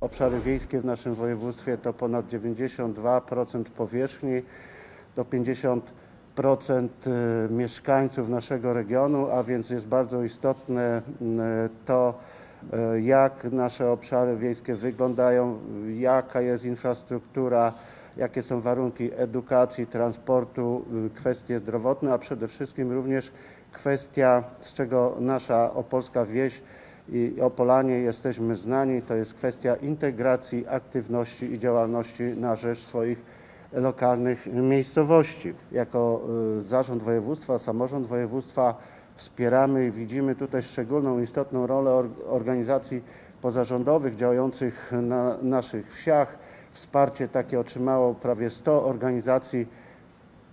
Obszary wiejskie w naszym województwie to ponad 92% powierzchni, to 50% y, mieszkańców naszego regionu, a więc jest bardzo istotne y, to, y, jak nasze obszary wiejskie wyglądają, jaka jest infrastruktura, jakie są warunki edukacji, transportu, kwestie zdrowotne, a przede wszystkim również kwestia, z czego nasza opolska wieś i Opolanie jesteśmy znani, to jest kwestia integracji, aktywności i działalności na rzecz swoich lokalnych miejscowości. Jako y, Zarząd Województwa, Samorząd Województwa wspieramy i widzimy tutaj szczególną istotną rolę organizacji pozarządowych działających na naszych wsiach. Wsparcie takie otrzymało prawie 100 organizacji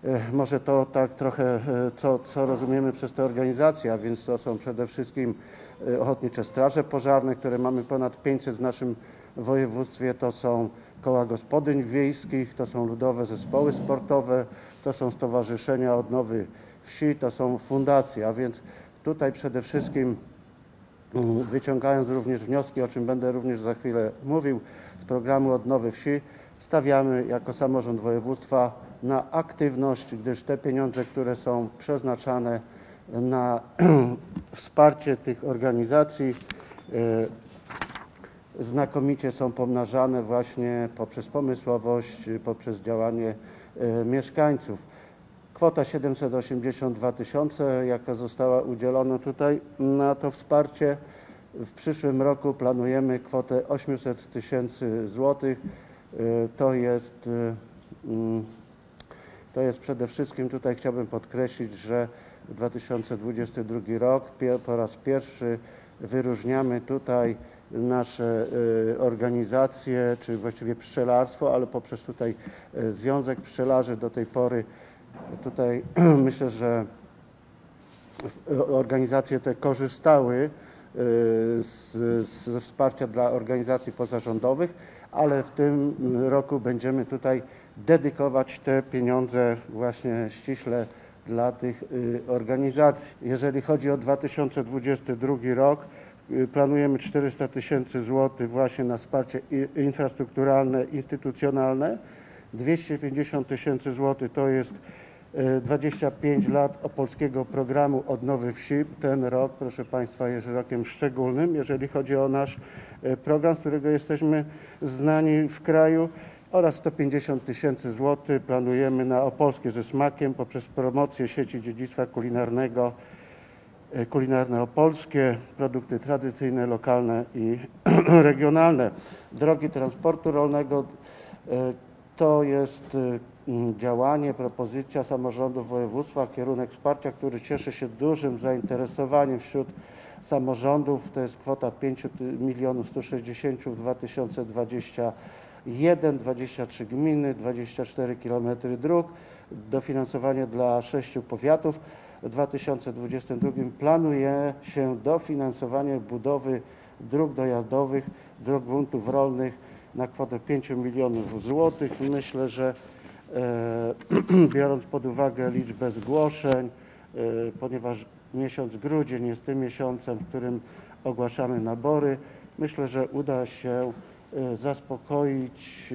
E, może to tak trochę, e, co, co rozumiemy przez te organizacje, a więc to są przede wszystkim Ochotnicze Straże Pożarne, które mamy ponad 500 w naszym województwie, to są koła gospodyń wiejskich, to są ludowe zespoły sportowe, to są stowarzyszenia odnowy wsi, to są fundacje, a więc tutaj przede wszystkim mm, wyciągając również wnioski, o czym będę również za chwilę mówił, z programu odnowy wsi, stawiamy jako samorząd województwa na aktywność, gdyż te pieniądze, które są przeznaczane na wsparcie tych organizacji, e, znakomicie są pomnażane właśnie poprzez pomysłowość, poprzez działanie e, mieszkańców. Kwota 782 tysiące, jaka została udzielona tutaj na to wsparcie. W przyszłym roku planujemy kwotę 800 tysięcy złotych. E, to jest mm, to jest przede wszystkim, tutaj chciałbym podkreślić, że 2022 rok. Po raz pierwszy wyróżniamy tutaj nasze y, organizacje, czy właściwie pszczelarstwo, ale poprzez tutaj y, Związek Pszczelarzy do tej pory tutaj myślę, że organizacje te korzystały z, ze wsparcia dla organizacji pozarządowych, ale w tym roku będziemy tutaj dedykować te pieniądze właśnie ściśle dla tych y, organizacji. Jeżeli chodzi o 2022 rok, y, planujemy 400 tysięcy złotych właśnie na wsparcie infrastrukturalne, instytucjonalne. 250 tysięcy złotych to jest 25 lat opolskiego programu odnowy wsi. Ten rok, proszę Państwa, jest rokiem szczególnym, jeżeli chodzi o nasz program, z którego jesteśmy znani w kraju oraz 150 tysięcy złotych planujemy na Opolskie ze smakiem poprzez promocję sieci dziedzictwa kulinarnego e, kulinarne opolskie, produkty tradycyjne, lokalne i regionalne. Drogi transportu rolnego e, to jest Mm, działanie, propozycja samorządów województwa, kierunek wsparcia, który cieszy się dużym zainteresowaniem wśród samorządów. To jest kwota 5 milionów 160 w 2021, 23 gminy, 24 km dróg, dofinansowanie dla sześciu powiatów. W 2022 planuje się dofinansowanie budowy dróg dojazdowych, dróg gruntów rolnych na kwotę 5 milionów złotych. Myślę, że E, biorąc pod uwagę liczbę zgłoszeń, e, ponieważ miesiąc grudzień jest tym miesiącem, w którym ogłaszamy nabory, myślę, że uda się zaspokoić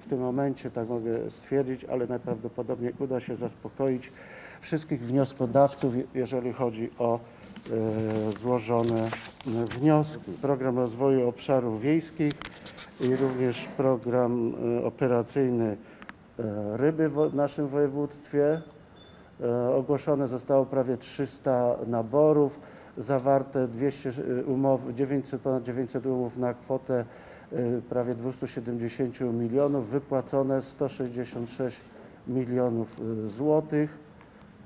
w tym momencie, tak mogę stwierdzić, ale najprawdopodobniej uda się zaspokoić wszystkich wnioskodawców, jeżeli chodzi o złożone wnioski. Program rozwoju obszarów wiejskich i również program operacyjny ryby w naszym województwie. Ogłoszone zostało prawie 300 naborów, zawarte 200 e, umów, 900, ponad 900 umów na kwotę prawie 270 milionów, wypłacone 166 milionów złotych.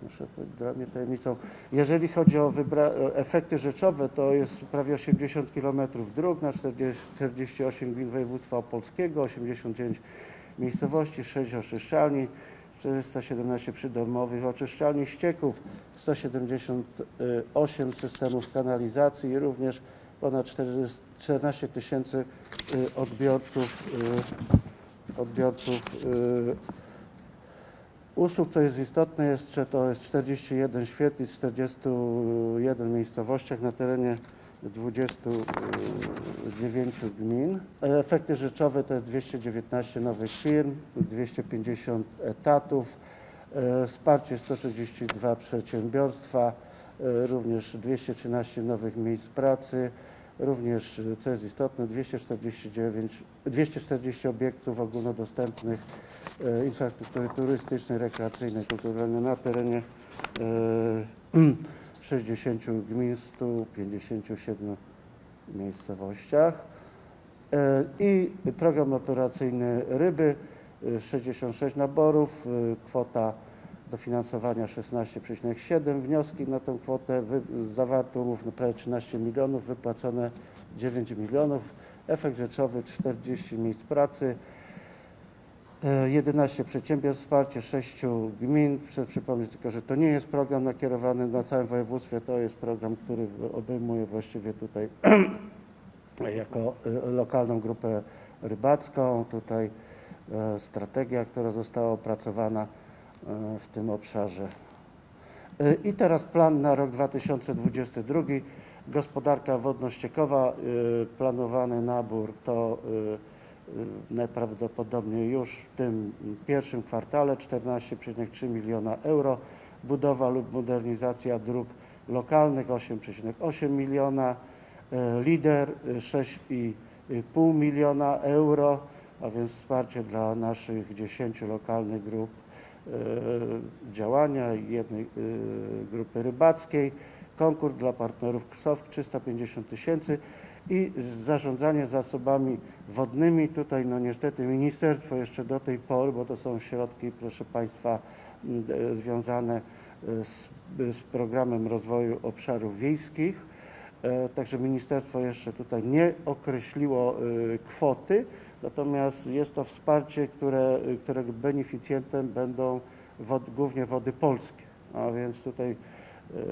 Muszę powiedzieć dla mnie tajemnicą. Jeżeli chodzi o efekty rzeczowe, to jest prawie 80 km dróg na 40, 48 gmin województwa opolskiego, 89 miejscowości, 6 oczyszczalni, 417 przydomowych oczyszczalni ścieków, 178 systemów kanalizacji i również ponad 14 tysięcy y, odbiorców, y, odbiorców y, usług. Co jest istotne, jeszcze to jest 41 świetlic w 41 miejscowościach na terenie 29 gmin. Efekty rzeczowe to jest 219 nowych firm, 250 etatów, e, wsparcie 132 przedsiębiorstwa, e, również 213 nowych miejsc pracy, również, e, co jest istotne, 249, 240 obiektów ogólnodostępnych e, infrastruktury turystycznej, rekreacyjnej, kulturalnej na terenie e, 60 gmin, 157 miejscowościach. E, I program operacyjny Ryby, e, 66 naborów, e, kwota dofinansowania 16,7. Wnioski na tę kwotę zawarto umów na prawie 13 milionów, wypłacone 9 milionów. Efekt rzeczowy 40 miejsc pracy, e, 11 przedsiębiorstw, wsparcie 6 gmin. Chcę przypomnieć tylko, że to nie jest program nakierowany na całym województwie, to jest program, który obejmuje właściwie tutaj jako e, lokalną grupę rybacką. Tutaj e, strategia, która została opracowana e, w tym obszarze. E, I teraz plan na rok 2022. Gospodarka wodno-ściekowa, e, planowany nabór to e, e, najprawdopodobniej już w tym pierwszym kwartale 14,3 miliona euro. Budowa lub modernizacja dróg lokalnych 8,8 miliona. E, Lider e, 6,5 miliona euro, a więc wsparcie dla naszych 10 lokalnych grup e, działania i jednej e, grupy rybackiej. Konkurs dla partnerów KSOW 350 tysięcy i zarządzanie zasobami wodnymi. Tutaj no niestety ministerstwo jeszcze do tej pory, bo to są środki, proszę Państwa, e, związane e, z, z programem rozwoju obszarów wiejskich. E, Także ministerstwo jeszcze tutaj nie określiło e, kwoty, natomiast jest to wsparcie, które, którego beneficjentem będą głównie wody polskie. A więc tutaj e, e,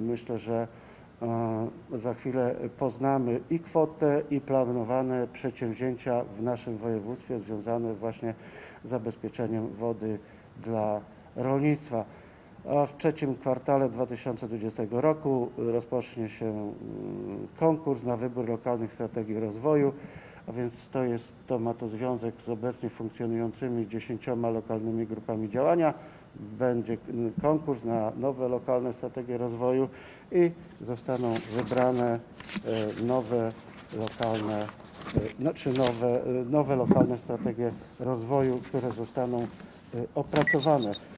myślę, że e, za chwilę poznamy i kwotę, i planowane przedsięwzięcia w naszym województwie związane właśnie z zabezpieczeniem wody dla rolnictwa. A w trzecim kwartale 2020 roku rozpocznie się mm, konkurs na wybór lokalnych strategii rozwoju, a więc to, jest, to ma to związek z obecnie funkcjonującymi dziesięcioma lokalnymi grupami działania. Będzie mm, konkurs na nowe lokalne strategie rozwoju i zostaną wybrane e, nowe lokalne, znaczy nowe, e, nowe lokalne strategie rozwoju, które zostaną opracowane.